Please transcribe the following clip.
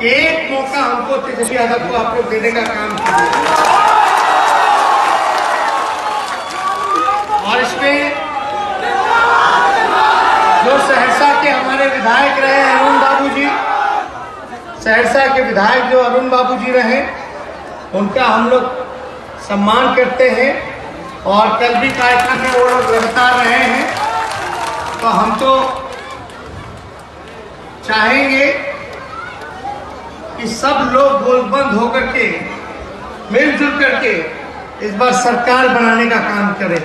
एक मौका हमको तेजस्वी यादव को आप लोग देने का काम कीजिए। और इसमें जो सहरसा के हमारे विधायक रहे अरुण बाबू जी सहरसा के विधायक जो अरुण बाबू जी रहे, उनका हम लोग सम्मान करते हैं और कल भी कार्यक्रम में वो लोग लगातार रहे हैं। तो हम तो चाहेंगे कि सब लोग गोलबंद होकर के, मिलजुल करके इस बार सरकार बनाने का काम करें।